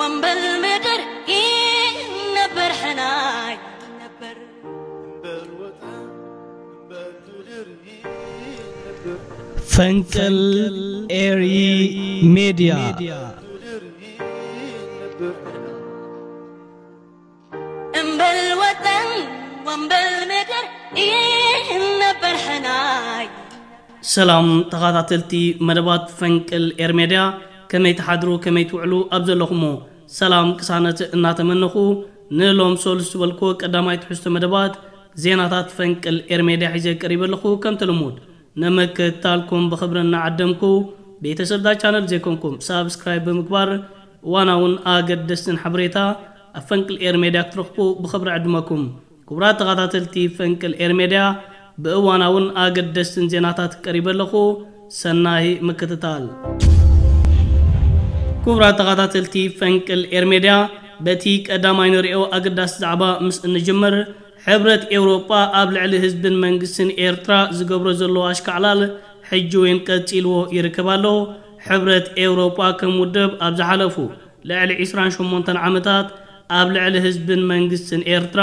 وان بالمقر ينبر حناي ينبر Funkle Airy Media. Media. سلام تغاضى تلتي مربات فنك الإرميديا كما يتحضروا كما يتوعلوا أبزلهم ሰላም ቅሳነት እናተመንኹ ንሎም ሰሉስ ዝበልክዎ ቀዳማይ ትሕዝቶ መደባት ዜናታት ፈንቅል ኤርሜድያ ሒዘ ቀሪበ ኣለኹ ከምቲ ልሙድ ንምክታልኩም ብኽብሪ እናዓደምኩ ቤተሰብዳ ቻነል ዘይኮንኩም ሳብስክራይብ ብምግባር እዋና እውን ኣገደስትን ሓበሬታ ኣብ ፈንቅል ኤርሜድያ ክትረኽቡ ብኽብሪ ዕድመኩም ክቡራት ተኸታተልቲ ፈንቅል ኤርሜድያ ብእዋናውን ኣገደስትን ዜናታት ቀሪበ ኣለኹ ሰናይ ምክትታል ክቡራት ተኸታተልቲ ፈንቅል ኤር ሜድያ በቲ ቀዳማይ ንሪኦ ኣገዳሲ ዛዕባ ምስ እንጅምር ሕብረት ኤውሮጳ ኣብ ልዕሊ ህዝብን መንግስትን ኤርትራ ዝገብሮ ዘለዎ ኣሽካዕላል ሕጂ ወይን ቀፂልዎ ይርከብ ኣሎ ሕብረት ኤውሮጳ ከም ውድብ ኣብ ዝሓለፉ ልዕሊ 28 ዓመታት ኣብ ልዕሊ ህዝብን መንግስትን ኤርትራ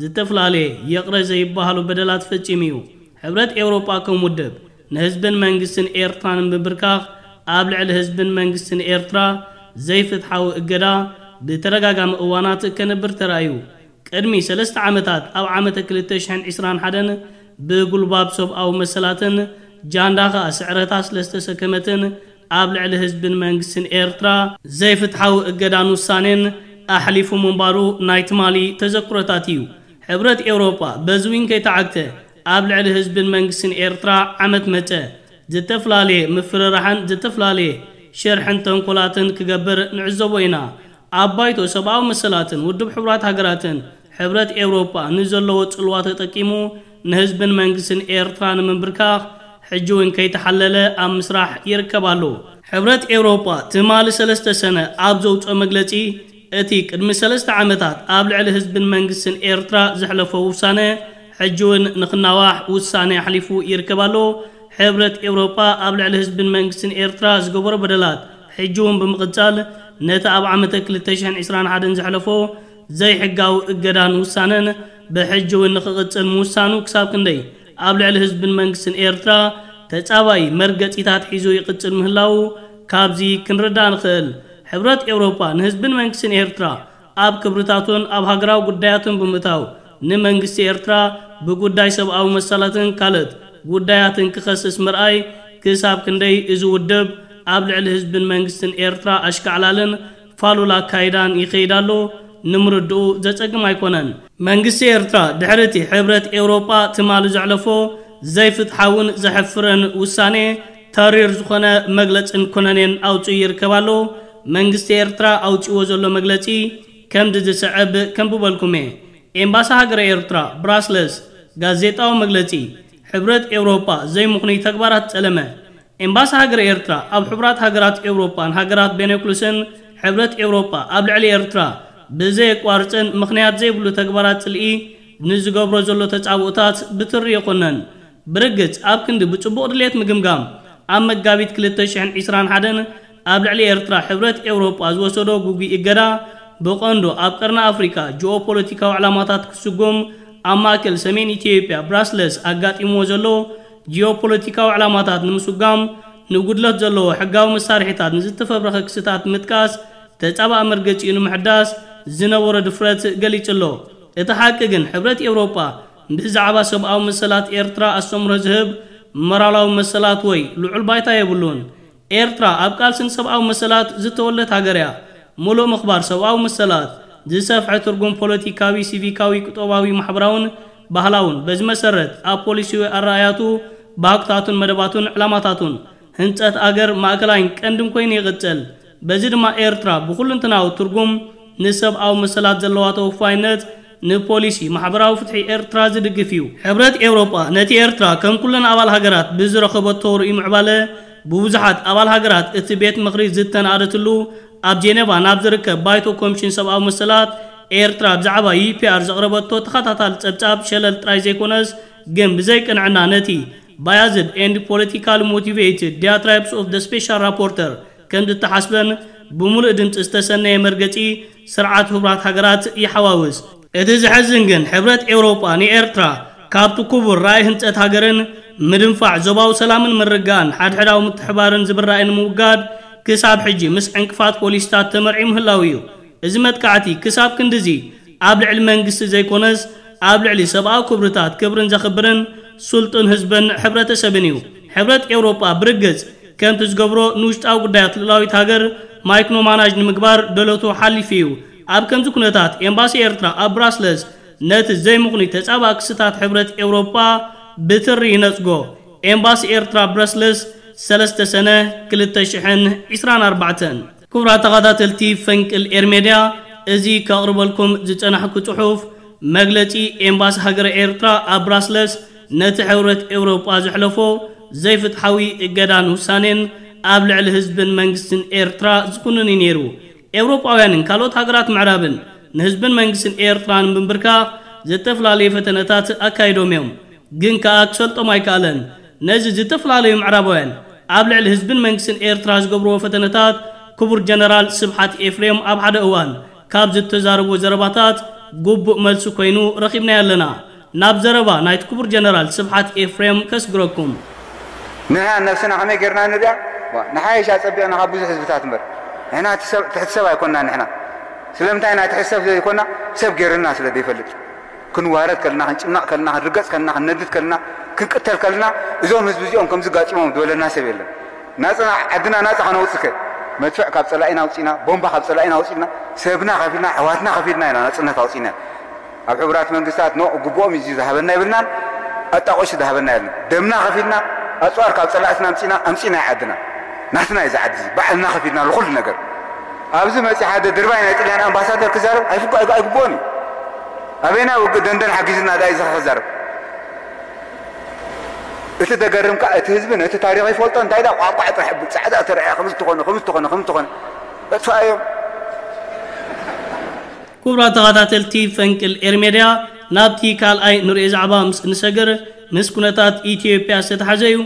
ዝተፈላለየ የቕረ ዘይበሃሉ በደላት ፈፂሙ እዩ ሕብረት ኤውሮጳ ከም ውድብ ንህዝብን መንግስትን ኤርትራ ንምብርካኽ ኣብ ልዕሊ ህዝብን መንግስትን ኤርትራ ዘይፍትሓዊ እገዳ ብተረጋጋሚ እዋናት ከነብር ተራእዩ ቅድሚ ሰለስተ ዓመታት ኣብ ዓመተ 221 ብጉልባብ ሰብኣዊ መሰላትን ጃንዳ ኸኣ ስዕረታ ስለ ዝተሰከመትን ኣብ ልዕሊ ህዝብን መንግስትን ኤርትራ ዘይፍትሓዊ እገዳን ውሳኔን ኣሕሊፉ ምንባሩ ናይ ትማሊ ተዘክሮታት እዩ ሕብረት ኤውሮጳ በዚ ውን ከይተዓግተ ኣብ ልዕሊ ህዝብን መንግስትን ኤርትራ ዓመት መፀ ዝተፈላለየ ምፍርራሕን ዝተፈላለየ ሸርሕን ተንኮላትን ክገብር ንዕዘቦ ኢና ኣብ ባይቶ ሰብኣዊ መሰላትን ውድብ ሕቡራት ሃገራትን ሕብረት ኤውሮጳ ንዘለዎ ጽልዋ ተጠቂሙ ንህዝብን መንግስትን ኤርትራ ንምንብርካኽ ሕጂ እውን ከይተሓለለ ኣብ ምስራሕ ይርከብ ኣሎ ሕብረት ኤውሮጳ ትማሊ ሰለስተ ሰነ ኣብ ዘውፅኦ መግለጺ እቲ ቅድሚ ሰለስተ ዓመታት ኣብ ልዕሊ ህዝብን መንግስትን ኤርትራ ዘሕለፈ ውሳነ ሕጂ እውን ንኽናዋሕ ውሳነ ኣሕሊፉ ይርከብ ኣሎ ሕብረት ኤውሮጳ ኣብ ልዕሊ ህዝብን መንግስትን ኤርትራ ዝገበሮ በደላት ሕጂ እውን ብምቕጻል ነቲ ኣብ ዓመተ 221 ዘሕለፎ ዘይሕጋዊ እገዳን ውሳነን ብሕጂ እውን ንኽቕጽል ምውሳኑ ክሳብ ክንደይ ኣብ ልዕሊ ህዝብን መንግስትን ኤርትራ ተጻባይ መርገጺታት ሒዙ ይቕጽል ምህላው ካብዚ ክንርዳእ ንኽእል ሕብረት ኤውሮጳ ንህዝብን መንግስትን ኤርትራ ኣብ ክብርታቱን ኣብ ሃገራዊ ጉዳያቱን ብምእታው ንመንግስቲ ኤርትራ ብጉዳይ ሰብኣዊ መሳላትን ካልእት ጉዳያትን ክኸስስ ምርኣይ ክሳብ ክንደይ እዚ ውድብ ኣብ ልዕሊ ህዝብን መንግስትን ኤርትራ ኣሽከዕላልን ፋሉል ኣካይዳን ይኸይዳሎ ንምርድኡ ዘጸግም ኣይኮነን መንግስቲ ኤርትራ ድሕሪ እቲ ሕብረት ኤውሮጳ ትማሊ ዘዕለፎ ዘይፍትሓውን ዘሐፍረን ውሳኔ ተሪር ዝኾነ መግለፅን ኮነኔን ኣውፅኡ ይርከባሎ መንግስቲ ኤርትራ ኣውፅዎ ዘሎ መግለፂ ከምዲ ዝስዕብ ከም ብበልኩም እየ ኤምባሳ ሃገረ ኤርትራ ብራስለስ ጋዜጣዊ መግለፂ ሕብረት ኤውሮጳ ዘይምኹነይ ተግባራት ጸለመ ኤምባሲ ሃገር ኤርትራ ኣብ ሕቡራት ሃገራት ኤውሮጳን ሃገራት ቤኔክሉስን ሕብረት ኤውሮጳ ኣብ ልዕሊ ኤርትራ ብዘየቋርፅን ምኽንያት ዘይብሉ ተግባራት ጽልኢ ንዝገብሮ ዘሎ ተጻብኡታት ብትሪ ይኹነን ብርግጽ ኣብ ክንዲ ብጽቡቕ ድሌት ምግምጋም ኣብ መጋቢት 221 ኣብ ልዕሊ ኤርትራ ሕብረት ኤውሮጳ ዝወሰዶ ጉጉ እገዳ ብቐንዶ ኣብ ቀርና ኣፍሪካ ጂኦፖለቲካዊ ዕላማታት ክስጉም ኣብ ማእከል ሰሜን ኢትዮጵያ ብራስለስ ኣጋጢምዎ ዘሎ ጂኦፖለቲካዊ ዕላማታት ንምስጋም ንጉድለት ዘለዎ ሕጋዊ መሳርሒታት ንዝተፈብረኸ ክስታት ምጥቃስ ተጻባእ መርገፂኡ ንምሕዳስ ዝነበሮ ድፍረት ገሊጹ ኣሎ እቲ ሓቂ ግን ሕብረት ኤውሮጳ ብዛዕባ ሰብኣዊ መሰላት ኤርትራ ኣስተምሮ ዝህብ መራላዊ መሰላት ወይ ልዑል ባይታ የብሉን ኤርትራ ኣብ ቃልስን ሰብኣዊ መሰላት ዝተወለት ሃገር እያ ሙሉእ ምኽባር ሰብኣዊ መሰላት ዝሰፍሐ ትርጉም ፖለቲካዊ ሲቪካዊ ቁጠባዊ ማሕበራውን ባህላውን በዚ መሰረት ኣብ ፖሊሲዊ ኣረኣያቱ ባህግታቱን መደባቱን ዕላማታቱን ህንፀት ኣገር ማእከላይን ቀንድን ኮይኑ ይቕፅል በዚ ድማ ኤርትራ ብኩሉ እንትናዊ ትርጉም ንሰብኣዊ መሰላት ዘለዋ ተወፋይነት ንፖሊሲ ማሕበራዊ ፍትሒ ኤርትራ ዝድግፍ እዩ ሕብረት ኤውሮጳ ነቲ ኤርትራ ከም ኩለን ኣባል ሃገራት ብዝረኸበቶ ርእዩ ምዕባለ ብብዙሓት ኣባል ሃገራት እቲ ቤት ምክሪ ዝተናኣደትሉ ኣብ ጄኔቫ ናብ ዝርከብ ባይቶ ኮሚሽን ሰብኣዊ መሰላት ኤርትራ ብዛዕባ ዩፒኣር ዘቕረበቶ ተኸታታል ጸብጻብ ሸለል ጥራይ ዘይኮነስ ግን ብዘይቅንዕና ነቲ ባያዝድ ኤንድ ፖለቲካል ሞቲቬትድ ዲያትራይብስ ኦፍ ደ ስፔሻል ራፖርተር ከም ዝተሓስበን ብምሉእ ድምፂ ዝተሰነየ መርገፂ ስርዓት ሕቡራት ሃገራት ይሓዋውስ እቲ ዝሕዝን ግን ሕብረት ኤውሮጳ ንኤርትራ ካብቲ ክቡር ራእይ ህንፀት ሃገርን ምድንፋዕ ዞባዊ ሰላምን ምርጋን ሓድሕዳዊ ምትሕባርን ዝብራእን ምውጋድ ክሳብ ሕጂ ምስ ዕንቅፋት ፖሊስታት ተመርዒ ምህላው እዩ እዚ መጥካዕቲ ክሳብ ክንዲዚ ኣብ ልዕሊ መንግስቲ ዘይኮነስ ኣብ ልዕሊ ሰብኣዊ ክብርታት ክብርን ዘኽብርን ስልጡን ህዝብን ሕብረተሰብን እዩ ሕብረት ኤውሮጳ ብርግጽ ከምቲ ዝገብሮ ንውሽጣዊ ጉዳያት ልዕላዊት ሃገር ማይክኖ ማናጅ ንምግባር ደለቱ ሓሊፉ እዩ ኣብ ከምዚ ኩነታት ኤምባሲ ኤርትራ ኣብ ብራስለስ ነቲ ዘይምኹኒ ተጻባእ ክስታት ሕብረት ኤውሮጳ ብትሪ ይነጽጎ ኤምባሲ ኤርትራ ብረስልስ 3 ሰነ 2024 ክቡራት ተኸታተልቲ ፈንቅል ኤርሜድያ እዚ ከቕርበልኩም ዝጸናሕኩ ጽሑፍ መግለጺ ኤምባሲ ሃገረ ኤርትራ ኣብ ብራስለስ ነቲ ሕብረት ኤውሮጳ ዘሕለፎ ዘይፍትሓዊ እገዳን ውሳኔን ኣብ ልዕሊ ህዝብን መንግስትን ኤርትራ ዝኩንን እዩ ነይሩ ኤውሮጳውያንን ካልኦት ሃገራት ምዕራብን ንህዝብን መንግስትን ኤርትራ ንምንብርካ ዘተፈላለየ ፈተነታት ኣካይዶም እዮም جن كأكسل طماي كألن نزج تفل عليهم عربوين قبل الحزب منكسن إيرتراز قبرو فتنتات كبر جنرال سبحات إفريم أب حدا أوان كاب زد تزارب وزرباتات قب ملس كوينو رخيبنا يلنا ناب زربا نايت كبر جنرال سبحات إفريم كسقركم منها نفسنا حمي قرنا نبيع نحايش أتبع أنا عبوز حزبتات مر هنا تحسب تحسبها يكوننا نحنا سلمتنا تحسب يكوننا سب قرنا سلدي فلت كنوارد كلنا هنجمع كلنا هنرقص كلنا هنندد كلنا كقتل كلنا إذا هم زبزي أمكم زقاش ما مدولا ناس بيلا ناس أنا عدنا ناس أنا وصلك ما تفع كابس الله إنا وصينا بومبا كابس الله إنا وصينا سبنا غفينا حواتنا غفينا إنا ناس أنا توصينا أكبرات من قصات نو قبوا مزيد ذهبنا يبلنا أتقوش ذهبنا يبلنا دمنا غفينا أسوار كابس الله إنا أمسينا أمسينا عدنا ناس أنا إذا عدزي بحلنا غفينا لكل نقر أبزي ما سيحادة درباين أتلي أنا أمباسادر كزارو أيفقوا أيفقوا أيفقوا أيفقوا ኣበይና ውግእ ደንደን ሓጊዝና ዳ እዩ ዝክዛርብ እቲ ደገርም ከዓ እቲ ህዝቢ ነቲ ታሪክ ይፈልጦ እንታይ ዳ ቋቋዕ ጥራሕ ብፃዕዳ ተረአያ ከምዝትኾነ ከምዝትኾነ ከምዝትኾነ በጥፋ እዮም ክቡራት ተኸታተልቲ ፈንቅል ኤር ሜድያ ናብቲ ካልኣይ ንሪኦ ዛዕባ ምስ ንሰገር ምስ ኩነታት ኢትዮጵያ ዝተተሓዘ እዩ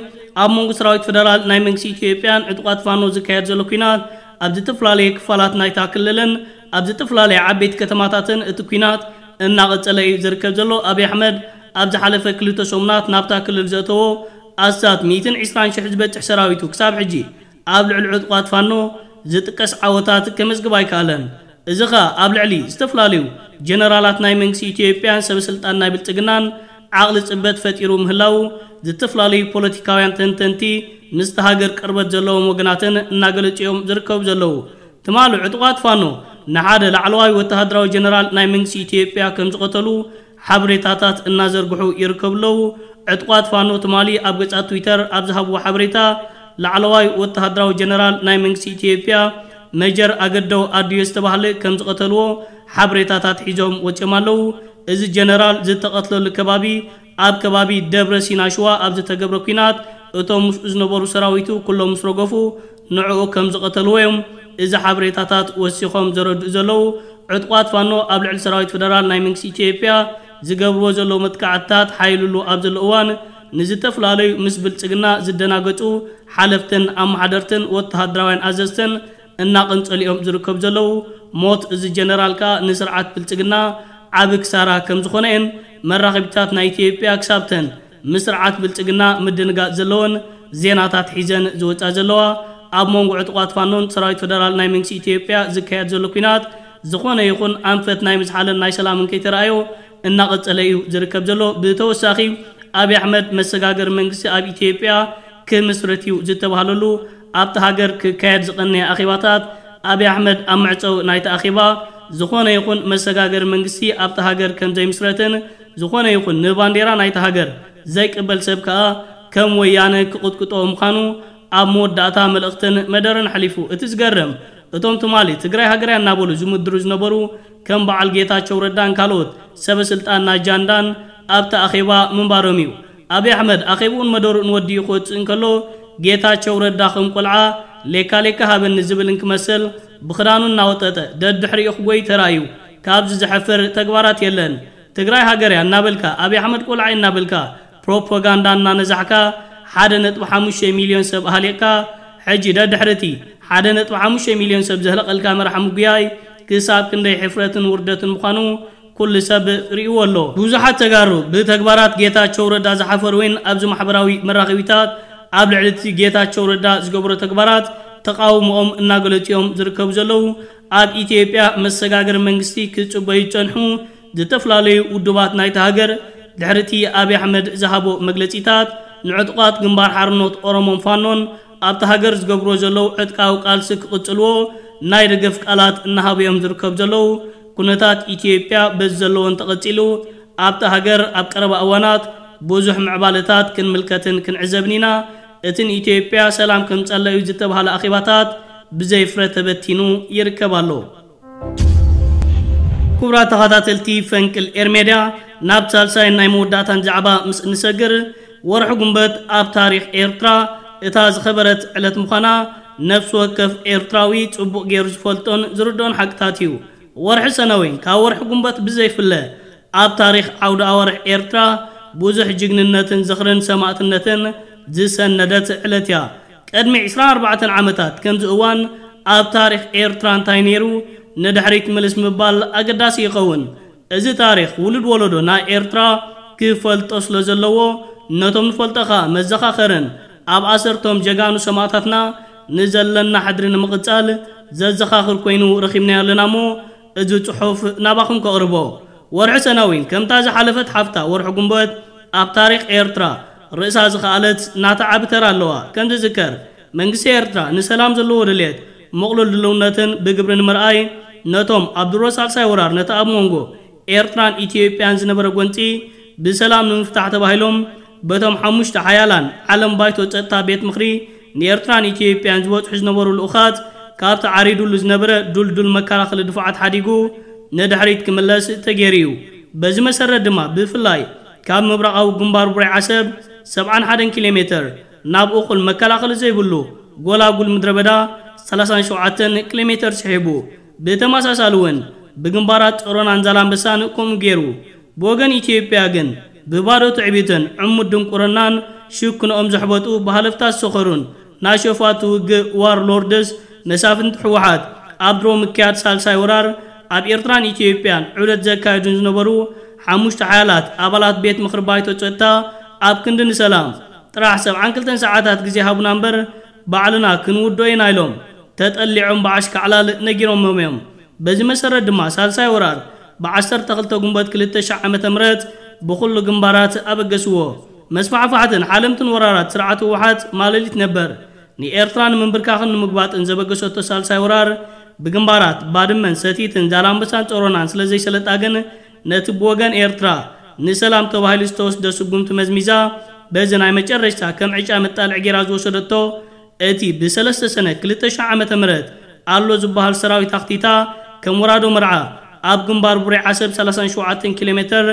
ኣብ መንጎ ሰራዊት ፈደራል ናይ መንግስቲ ኢትዮጵያን ዕጡቃት ፋኖ ዝካየድ ዘሎ ኩናት ኣብ ዝተፈላለየ ክፋላት ናይታ ክልልን ኣብ ዝተፈላለየ ዓበይቲ ከተማታትን እቲ ኩናት እናቐፀለ እዩ ዝርከብ ዘሎ ኣብዪ ኣሕመድ ኣብ ዝሓለፈ ክልተ ሰሙናት ናብታ ክልል ዘእተዎ ኣስታት 120,000 ዝበፅሕ ሰራዊቱ ክሳብ ሕጂ ኣብ ልዕሊ ዕጡቋት ፋኖ ዝጥቀስ ዓወታት ከመዝግብ ኣይከኣለን እዚ ኸ ኣብ ልዕሊ ዝተፈላለዩ ጀነራላት ናይ መንግስቲ ኢትዮጵያን ሰበስልጣን ናይ ብልፅግናን ዓቕሊ ፅበት ፈጢሩ ምህላው ዝተፈላለዩ ፖለቲካውያን ተንተንቲ ምስቲ ሃገር ቅርበት ዘለዎም ወገናትን እናገለፅኦም ዝርከቡ ዘለዉ ትማሉ ዕጡቋት ፋኖ ንሓደ ላዕለዋይ ወተሃደራዊ ጀነራል ናይ መንግስቲ ኢትዮጵያ ከም ዝቐተሉ ሓበሬታታት እናዘርግሑ ይርከቡ ኣለዉ ዕጥቋት ፋኖ ትማሊ ኣብ ገጻ ትዊተር ኣብ ዝሃብዎ ሓበሬታ ላዕለዋይ ወተሃደራዊ ጀነራል ናይ መንግስቲ ኢትዮጵያ መጀር ኣገደው ኣድዮ ዝተባህለ ከም ዝቐተልዎ ሓበሬታታት ሒዞም ወፂኦም ኣለዉ እዚ ጀነራል ዝተቐትለሉ ከባቢ ኣብ ከባቢ ደብረ ሲናሽዋ ኣብ ዝተገብረ ኩናት እቶም ምስኡ ዝነበሩ ሰራዊቱ ኩሎም ምስ ረገፉ ንዕኡ ከም ዝቐተልዎ እዮም እዚ ሓበሬታታት ወሲኾም ዘረድኡ ዘለዉ ዕጡቋት ፋኖ ኣብ ልዕሊ ሰራዊት ፈደራል ናይ መንግስቲ ኢትዮጵያ ዝገብርዎ ዘለዉ መጥቃዕትታት ሓይልሉ ኣብ ዘሎ እዋን ንዝተፈላለዩ ምስ ብልፅግና ዝደናገፁ ሓለፍትን ኣመሓደርትን ወተሃደራውያን ኣዘዝትን እናቐንፀሊኦም ዝርከቡ ዘለዉ ሞት እዚ ጀነራል ከዓ ንስርዓት ብልፅግና ዓብ ክሳራ ከም ዝኾነ የን መራኺብታት ናይ ኢትዮጵያ ክሳብተን ምስ ስርዓት ብልፅግና ምድንጋፅ ዘለዎን ዜናታት ሒዘን ዝወፃ ዘለዋ ኣብ መንጎ ዕጡቋት ፋኖን ሰራዊት ፈደራል ናይ መንግስቲ ኢትዮጵያ ዝካየድ ዘሎ ኩናት ዝኾነ ይኹን ኣንፈት ናይ ምዝሓለን ናይ ሰላምን ከይተረኣዮ እናቐፀለ እዩ ዝርከብ ዘሎ ብተወሳኺ ኣብዪ ኣሕመድ መሰጋገር መንግስቲ ኣብ ኢትዮጵያ ክምስረት እዩ ዝተባሃለሉ ኣብቲ ሃገር ክካየድ ዝቐነየ ኣኼባታት ኣብዪ ኣሕመድ ኣብ ምዕፀው ናይቲ ኣኼባ ዝኾነ ይኹን መሰጋገር መንግስቲ ኣብቲ ሃገር ከም ዘይምስረትን ዝኾነ ይኹን ንባንዴራ ናይቲ ሃገር ዘይቅበል ሰብ ከዓ ከም ወያነ ክቕጥቅጦ ምዃኑ ኣብ መወዳእታ መልእኽትን መደረን ሓሊፉ እቲ ዝገርም እቶም ትማሊ ትግራይ ሃገርያ እናበሉ ዝምድሩ ዝነበሩ ከም በዓል ጌታቸው ረዳን ካልኦት ሰበ ስልጣን ናጃንዳን ኣብቲ ኣኼባ ምንባሮም እዩ ኣብዪ ኣሕመድ ኣኼቡኡን መደሩኡን ወዲኡ ክወፅእ እንከሎ ጌታቸው ረዳ ከም ቆልዓ ሌካሌካ ሃበኒ ዝብልን ክመስል ብክዳኑ እናወጠጠ ደድሕሪኡ ክጎይ ተራእዩ ካብዚ ዘሕፍር ተግባራት የለን ትግራይ ሃገርያ እናበልካ ኣብዪ ኣሕመድ ቆልዓ እናበልካ ፕሮፓጋንዳ እናነዛሕካ ሓደ ነጥቢ ሓሙሽተ ሚልዮን ሰብ ኣሃሊቕካ ሕጂ ድሕርቲ ሓደ ነጥቢ ሓሙሽተ ሚልዮን ሰብ ዘህለቐልካ መራሕ ምጉያይ ክሳብ ክንደይ ሕፍረትን ውርደትን ምዃኑ ኩሉ ሰብ ርእዎ ኣሎ ብዙሓት ተጋሩ ብተግባራት ጌታቸው ረዳ ዝሓፈር ወይን ኣብዚ ማሕበራዊ መራኸቢታት ኣብ ልዕሊ እቲ ጌታቸው ረዳ ዝገብሮ ተግባራት ተቃውሞኦም እናገለፂኦም ዝርከቡ ዘለዉ ኣብ ኢትዮጵያ መሰጋገር መንግስቲ ክፅበዩ ዝፀንሑ ዝተፈላለዩ ውድባት ናይቲ ሃገር ድሕርቲ ኣብዪ ኣሕመድ ዝሃቦ መግለፂታት ንዕጥቋት ግንባር ሓርነት ኦሮሞን ፋኖን ኣብቲ ሃገር ዝገብሮ ዘለዉ ዕጥቃዊ ቃልሲ ክቕፅልዎ ናይ ደገፍ ቃላት እናሃቡ ዝርከብ ዘለዉ ኩነታት ኢትዮጵያ በዚ ዘለዎን ተቐፂሉ ኣብቲ ሃገር ኣብ ቀረባ እዋናት ብዙሕ ምዕባለታት ክንምልከትን ክንዕዘብን ኢና እትን ኢትዮጵያ ሰላም ከም ከምጸለዩ ዝተባሃለ ኣኼባታት ብዘይፍረ ተበቲኑ ይርከብ ኣሎ ክቡራት ተኸታተልቲ ፈንቅል ኤርሜድያ ናብ ሳልሳይን ናይ መወዳእታን ዛዕባ ምስ እንሰግር ወርሒ ጉንበት ኣብ ታሪክ ኤርትራ እታ ዝኸበረት ዕለት ምዃና ነፍሲ ወከፍ ኤርትራዊ ጽቡቕ ገይሩ ዝፈልጦን ዝርድኦን ሓቅታት እዩ ወርሒ ሰነወይን ካብ ወርሒ ጉንበት ብዘይፍለ ኣብ ታሪክ ዓውደ ኣወርሒ ኤርትራ ብዙሕ ጅግንነትን ዝኽርን ሰማዕትነትን ዝሰነደት ዕለት እያ ቅድሚ 24 ዓመታት ከምዚ እዋን ኣብ ታሪክ ኤርትራ እንታይ ነይሩ ንድሕሪት ምልስ ምባል ኣገዳሲ ይኸውን እዚ ታሪክ ውሉድ ወለዶ ናይ ኤርትራ ክፈልጦ ስለ ዘለዎ ነቶም ንፈልጠኻ መዘኻኸርን ኣብ ኣሰርቶም ጀጋኑ ሰማዕታትና ንዘለና ሓድሪ ንምቕጻል ዘዘኻኽር ኮይኑ ረኺብናዮ ኣለና እሞ እዚ ጽሑፍ ናባኹም ከቕርቦ ወርሒ ሰናዊን ከምታ ዝሓለፈት ሓፍታ ወርሒ ጉንበት ኣብ ታሪክ ኤርትራ ርእሳ ዝኸኣለት ናታ ዓብ ተራ ኣለዋ ከም ዝዝከር መንግስቲ ኤርትራ ንሰላም ዘለዎ ድልት ምቕሉል ድልውነትን ብግብሪ ንምርኣይ ነቶም ኣብ ድሮ ሳልሳይ ወራር ነቲ ኣብ መንጎ ኤርትራን ኢትዮጵያን ዝነበረ ጐንፂ ብሰላም ንምፍታሕ ተባሂሎም በቶም ሓሙሽተ ሓያላን ዓለም ባይቶ ፀጥታ ቤት ምክሪ ንኤርትራን ኢትዮጵያን ዝበፅሑ ዝነበሩ ልኡኻት ካብቲ ዓሪዱሉ ዝነበረ ዱልዱል መከላኸሊ ድፉዓት ሓዲጉ ንድሕሪት ክምለስ ተገይሩ በዚ መሰረት ድማ ብፍላይ ካብ ምብራቃዊ ግንባር ቡሬ ዓሰብ 71 ኪሎ ሜትር ናብ እኹል መከላኸሊ ዘይብሉ ጎላጉል ምድረ በዳ 37 ኪሎ ሜትር ስሒቡ ብተመሳሳሊ እውን ብግንባራት ጾሮናን ዛላንበሳን ከምኡ ገይሩ ብወገን ኢትዮጵያ ግን ብባዶ ትዕቢትን ዕሙድ ድንቁርናን ሽክንኦም ዘሕበጡ ብሃለፍታት ሰኸሩን ናይ ሸፋት ውግእ ዋር ሎርድስ መሳፍንቲ ሕወሓት ኣብ ድሮ ምክያድ ሳልሳይ ወራር ኣብ ኤርትራን ኢትዮጵያን ዕብለት ዘካየዱን ዝነበሩ ሓሙሽተ ሓያላት ኣባላት ቤት ምክሪ ባይቶ ፀጥታ ኣብ ክንዲ ንሰላም ጥራሕ 72 ሰዓታት ግዜ ሃቡና እምበር ባዕልና ክንውዶ ኢና ኢሎም ተጠሊዖም ብዓሽካዕላል ነጊሮሞም እዮም በዚ መሰረት ድማ ሳልሳይ ወራር ብ12 ጉንበት 2000 ዓ ም بخل جنبارات أبجسوا مسمع فحتن حالمتن ورارات سرعة وحات مالليت نبر ني إيرتران من بركاخن مقبات إن زبجسوا تسال سورار بجنبارات بادمن ستيتن جالام بسان تورنان سلزي سلت أجن نتب وجن إيرترا نسلام تواهل استوس دسوبم تمزميزا بزن عمل جرشتا كم عجا متطلع جراز وصدتو أتي بسلسة سنة كلتا شعامة مرد قالوا زبها السراوي تخطيتا كم ورادو مرعى أب جنبار بري عسب سلسان شوعة كيلومتر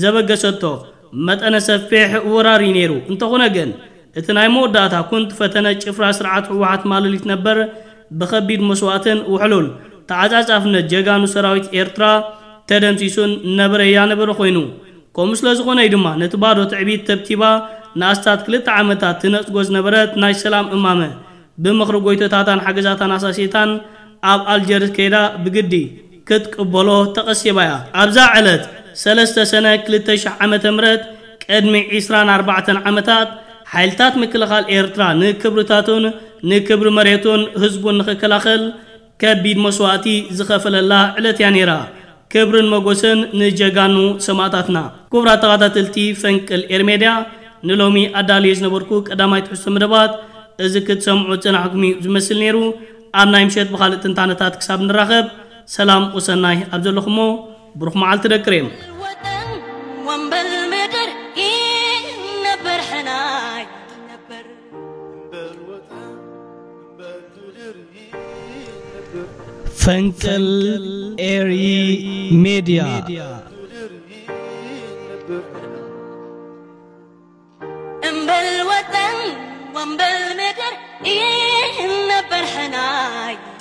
ዘበገሰቶ መጠነ ሰፊሕ ወራሪ ነይሩ እንተኾነ ግን እቲ ናይ መወዳእታ ኩንት ፈተነ ጭፍራ ስርዓት ህወሓት ማለሊት ነበር ብኸቢድ መስዋእትን ውሕሉል ተዓጻጻፍነት ጀጋኑ ሰራዊት ኤርትራ ተደምሲሱን ነበረ እያ ነበረ ኮይኑ ከምኡ ስለ ዝኾነ እዩ ድማ ነቲ ባዶ ትዕቢት ተብቲባ ንኣስታት ክልተ ዓመታት ትነፅጎ ዝነበረት ናይ ሰላም እማመ ብምኽሪ ጎይቶታታን ሓገዛታን ኣሳሴታን ኣብ ኣልጀርስ ከይዳ ብግዲ ክትቅበሎ ተቐሲባ እያ ኣብዛ ዕለት ሰለስተ ሰነ 200 ዓመተ ምህረት ቅድሚ 24 ዓመታት ሓይልታት ምክልኻል ኤርትራ ንክብርታቱን ንክብሪ መሬቱን ህዝቡን ንኽከላኸል ከቢድ መስዋእቲ ዝኸፈለላ ዕለት እያ ነይራ ክብርን መጎስን ንጀጋኑ ሰማዕታትና ክቡራት ተኸታተልቲ ፈንቅል ኤርሜድያ ንሎሚ ኣዳልዩ ዝነበርኩ ቀዳማይ ትሕዝቶ መደባት እዚ ክትሰምዑ ፅናሕኩም ዝመስል ነይሩ ኣብ ናይ ምሸት ብኻልእ ትንታነታት ክሳብ ንራኸብ ሰላም ቁሰናይ ኣብ ዘለኹሞ بروح معالت دكرين ميديا امبل وطن بالوطن وبالمدر إيه نبر حناي